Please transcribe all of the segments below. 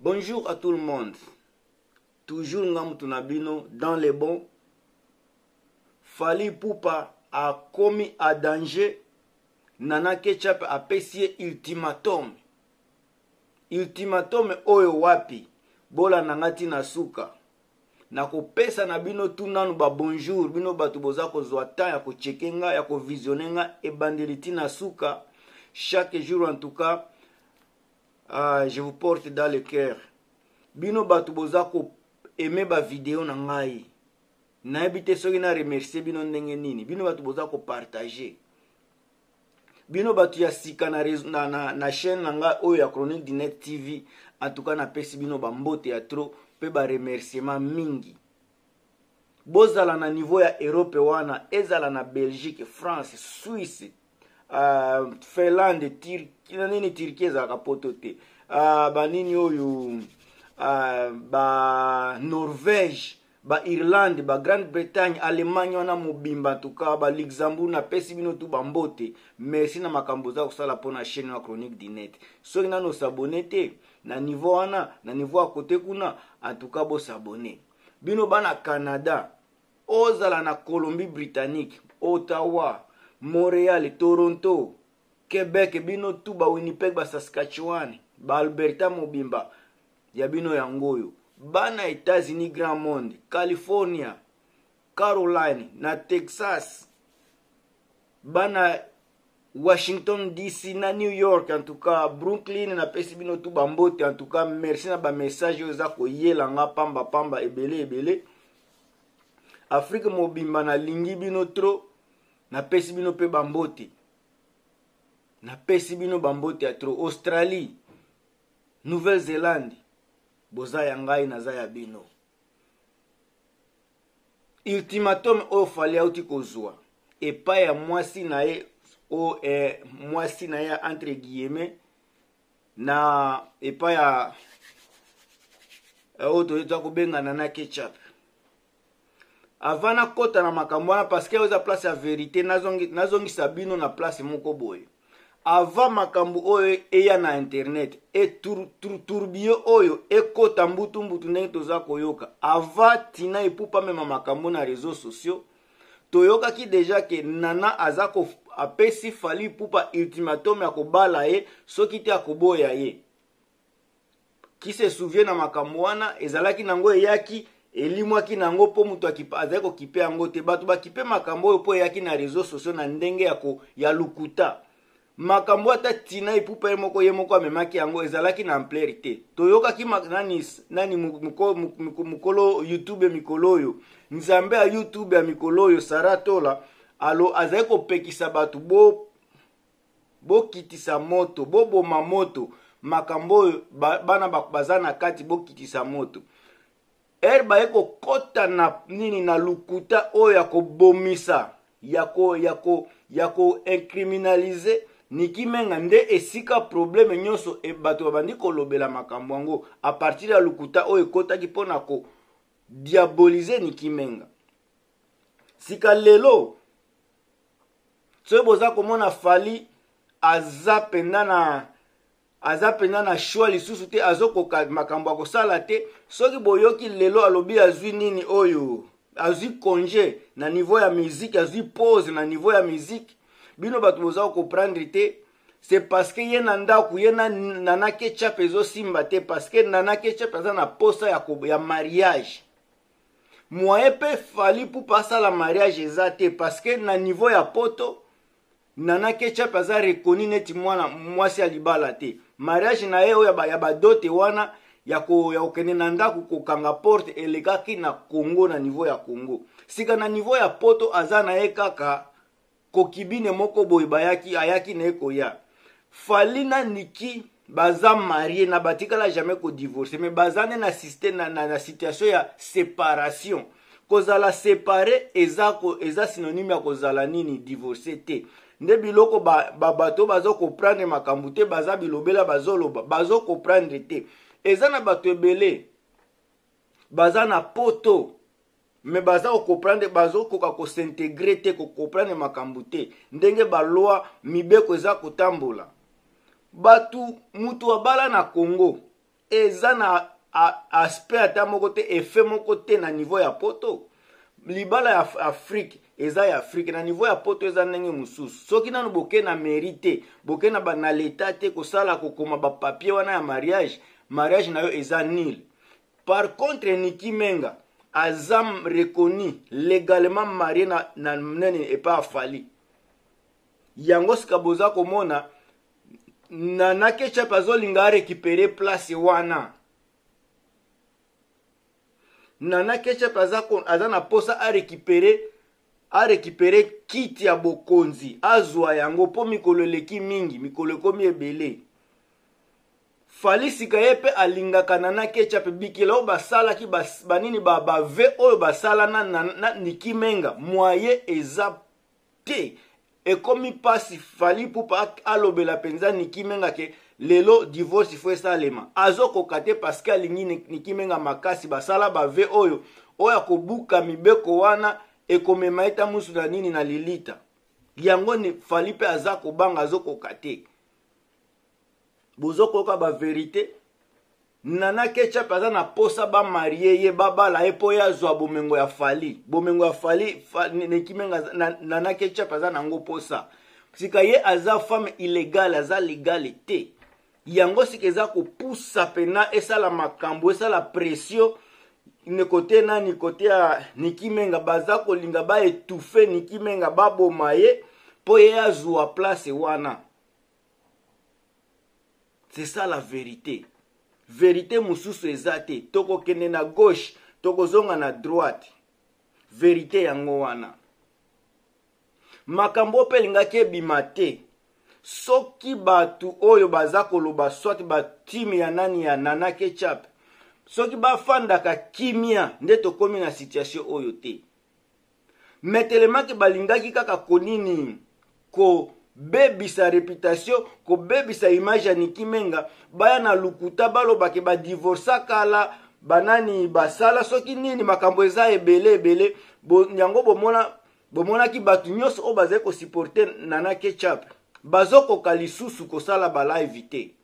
Bonjour à tout le monde. Toujours nga mutu na bino dans les bons. Fally Poupa akomi à danger. Nana Ketchup apesi ye ultimatum. Ultimatum oyo wapi? Bolanda nga ti na suka. nakopesa na bino tu nanu babonjour bino bato boza kozwa temps ya kocheke nga ya kovisionne nga ebandeli ntina suka chaque jour en tout cas ah, je vous porte dans le cœur bino bato boza ko aime ba video na ngai nayebi te soki na remercie bino ndenge nini bino bato boza ko partager bino bato ya sika na, na, na, na chaîne na ngai oyo ya chronique du net tv en tout cas napesi bino bambote ya trop mpe baremerciement mingi bozala na niveau ya europe wana ezala na belgique france suisse uh, finlande turki na nini turki ezalaka poto te uh, banini oyo uh, ba norvège ba irlande ba grande bretagne allemagne wana mobimba ntuka ba luxembourg napesi bino tu bambote merci na makambo oza kosala mpona chaine ya chronique du net soki nano osabone te na niveau wana na niveau ya kote kuna en tout cas bosabone bino bana canada ozala na colombie britannique ottawa montréal toronto quebec bino tu ba winnipeg ba saskatchewan ba alberta mobimba ya bino yango oyo bana états-unis grand monde california caroline na texas bana washington dc na new york en tout cas brooklyn napesi bino tu bambote en tout cas merci na bamessage oyo eza koyela nga pamba pamba ebele ebele afrike mobimba nalingi bino trop napesi bino mpe bambote napesi bino bambote ya trop australie nouvelle zelande boza ya ngai naza ya bino ultimatum oyo fali auti kozwa epai ya mwasi na ye o eh, mwasi na ye entre guillemets na epai ya eh, oyo toza kobengana na ketchup avant nakota na makambo wana parce que oza place ya verité nazongisa bino na place moko boye avant makambo oyo eya na internet eturbie oyo ekota mbutu mbutu ndenge toza koyoka avant tina epupa amema makambo na réseau sociaux toyokaki deja ke nana aza ko, apesi fali pupa ultimatum ya kobala ye soki te akoboya ye qui se souvient na makambo wana ezalaki nango eyaki elimwaki na yango mpo moto azali kokipe yango te bato bakipe makambo oyo mpo eyaki na réseau sociaux na ndenge ya, ko, ya lukuta makambo ata tina epupa ye moko ye moko amemaki yango ezalaki na amplere te toyokaki nani, nani mukolo, mukolo, mukolo youtube mikolo oyo nzambe ya youtube ya mikolo oyo sara tola alo azali kopekisa bato bo bokitisa moto boboma moto makambo oyo bana baza na kati bokitisa moto ere baye kokɔta na nini na lokuta oyo ya kobomisa ya ko ya ko ya koincriminalize niki menga nde esika probleme nyonso e bato babandi kolobela makambo yango apartir ya lokuta oyo ekotaki mpo na kodiabolize niki menga sika lelo soki boza komona fali aza mpenza na aza mpenza na shwa lisusu te azokoka makambo akosala te soki boyoki lelo alobi azwi nini oyo azwi conge na niveau ya miziki azwi pose na niveau ya miziki bino bato boza koprendre te c'est parce que ye na ndako ye na nana ketchup ezosimba te parce que nana ketchup aza na posa ya, ya mariage moyen mpe fali pupa asala mariage eza te parce que na niveau ya poto nana ketchup aza reconi neti mwana mwasi ya libala te mariage na ye oyo ya badote wana ya kokende na ndako kokanga porte elekaki na congo na niveau ya congo sika na niveau ya poto aza na ye kaka kokibine moko boye bayaki ayaki na ye koya fali na niki baza marie na batikala jamais kodivorce mais baza nde na, na, na, na situation ya séparation kozala separe eza, ko, eza synonyme ya kozala nini divorce te nde biloko bato ba, ba, ba baza koprendre makambo te baza bilobela bazoloba bazokoprendre te eza na bato ebele baza na poto me baza kokomprendre bazokoka kosintegre te kokomprendre makambo te ndenge balwa mibeko eza kotambola bato moto abala na congo eza na aspect ata moko te efe moko te na niveau ya poto libala ya afrike eza ya afrike na niveau ya poto eza ndenge mosusu soki nano boke na mairie te boke na, na leta te kosala kokoma bapapie wana ya mariage mariage na yo eza nile Par contre Nicky Menga aza reconnu légalement marié na, na nani epa afali yango sika boza komona nana ketchup azolinga arécupere place wana nana ketchup aza, aza na posa arécupere arécupere kiti ya bokonzi azwa yango mpo mikolo eleki mingi mikolo ekomi ebele fali sika ye mpe alingaka nana kecha mpe bikela oyo basalaki bas, banini bave ba, ba oyo basala na, na, na niki menga mwaye eza te ekomi mpasi fali pupa alobela mpenza niki menga ke lelo divorce fo esalema azokoka te paske alingi niki menga makasi basala bave oyo oyo akobuka mibeko wana ekomema ye ntango mosusu na nini na lilita yango fali mpe aza kobanga azokoka te bozokoka ba verite nana ketchup aza na posa bamarie ye babala ye mpo ye azwa bomengo ya fali bomengo ya fali fa, nekimenga na, nana ketchup aza nango posa sika ye aza femme illegale aza legale te yango sika eza kopusa mpena esala makambo esala presio kote nani kote ya nikimenga baza kolinga baetufe nikimenga baboma ye mpo ye azwa place wana c'est ça la verite verite mosusu eza te tokokende na gauche tokozonga na droite verite yango wana makambo oyo mpe elingaki ebima te soki bato oyo baza koloba soit batime ya nani ya nana ketchup soki bafandaka kimia nde tokomi na situation oyo te me telemake balingaki kaka konini kobebisa reputation kobebisa image ya niki menga baya na lukuta balobake badivorsa kala banani basala soki nini makambo eza ebele ebele bo, yango bomona bomonaki bato nyonso oyo bazali kosupporte nana kechap bazokoka lisusu kosala balive te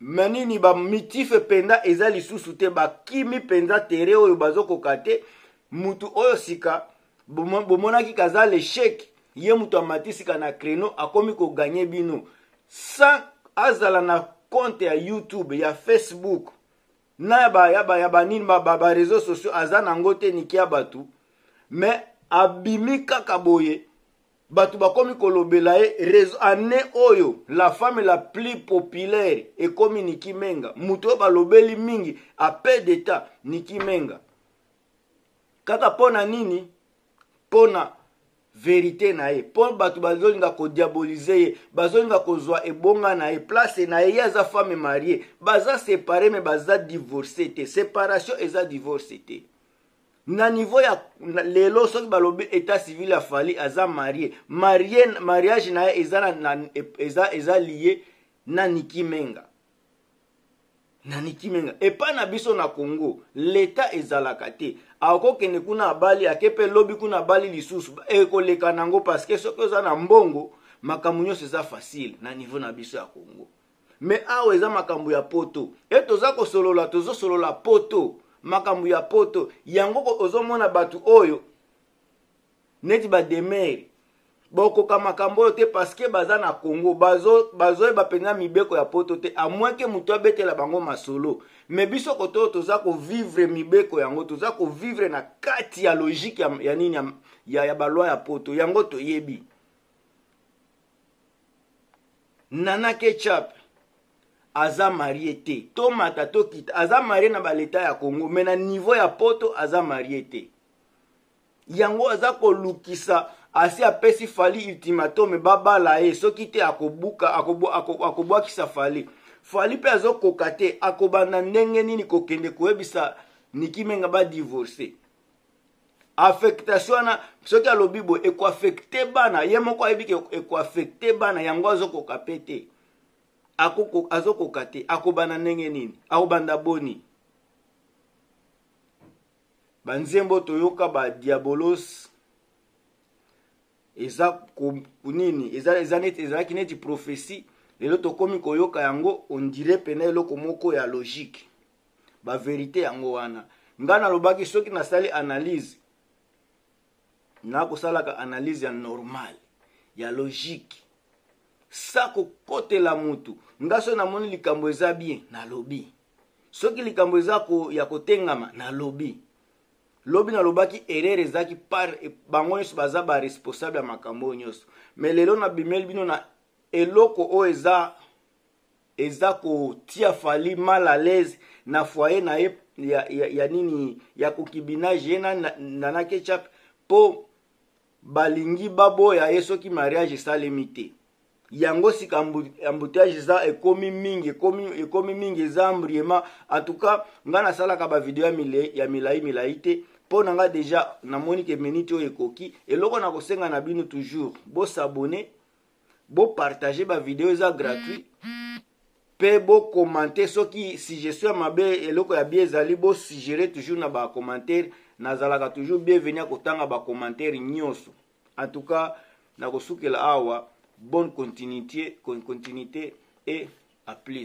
Mais nini ba mitif penda eza lisusu te ba kimi penza tere oyo bazo koka te mutu oyo sika bomonaki kaza l'échec ye mutu amati sika na créneau akomi ko gagner bino sans azala na compte ya YouTube ya Facebook na ya ba ya ba ya ba nini ba ba, ba réseaux sociaux aza nango te nikia batu mais abimi kaka boye bato bakomi kolobela ye rezo ane oyo la femme la plus populaire ekomi niki menga moto oyo balobeli mingi a peu de temps niki menga kaka mpo na nini mpo na verite na ye mpo bato bazolinga kodiabolize ye bazolinga kozwa ebonga na ye place na ye ye aza femme marie baza separe me baza divorce te separation eza divorce te na niveau ya lelo soki balobi etat civil ya fali aza marie marie mariage na ye eza, na, na, eza, eza liye na niki menga na niki menga epai na biso na congo leta ezalaka te akokende kuna abali ake mpe lobi kuna abali lisusu ekoleka nango parceke soki oza na mbongo makambo nyonso eza facile na niveau na biso ya congo me awa eza makambo ya poto e toza kosolola tozosolola poto makambo ya poto yango ozomona bato oyo neti bademere bokoka makambo oyo te parceke baza na congo bazoyeba bazo mpenza mibeko ya poto te amweke moto abetela bango masolo me biso koto oyo toza kovivre mibeko yango toza kovivre na kati ya logike ya, ya nini ya, ya, ya balwa ya poto yango toyebi nana ketchup aza marie te tomata tokita aza marie na baleta ya congo me na niveau ya poto aza marie te yango aza kolukisa asi apesi fali ultimatome babala ye soki te akobuka akobwakisa fali fali mpe azokoka te akobanda ndenge nini kokende koyebisa nikimenga badivorce affectation wana soki alobi boye ekoaffecte bana ye moko ayebi ke ekoaffecte bana yango azokoka mpe te azokoka te akobanda ndenge nini akobanda boni banzembo toyoka ba diabolos eza nini eza, eza neti ezalaki neti prophesie lelo tokomi koyoka yango ondire mpena eloko moko ya logike baverite yango wana ngai nalobaki soki nasali analyse nakosalaka analyse ya normal ya logique sa kokotela mutu ngai soki namoni likambo eza bien nalobi soki likambo eza ko, ya kotengama nalobi lobi nalobaki erreur ezalaki par bango nyonso baza baresponsable ya makambo oyo nyonso me lelo nabimeli bino na eloko oyo eza eza ko tia fally mal à l'aise na foyer na ye ya, ya, ya nini ya kokibinage ye na nana ketchup po balingi baboya ye soki mariage esalemi te yango sika embouteillage eza ekomi mingi ekomi, ekomi mingi eza embriema en tout cas ngai nasalaka bavideo ya milai milai te mpo na ngai deja namoni ke minute oyo ekoki eloko na kosenga na bino toujours bosabone bo partager ba video eza gratuit pe bo commenter soki suggestion ya mabe eloko ya bien ezali bo suggere toujours na ba commentaire nazalaka toujours bienvenu ya kotanga ba commentaire nyonso en tout cas nakosukela awa bonne continuité, continuité et à plus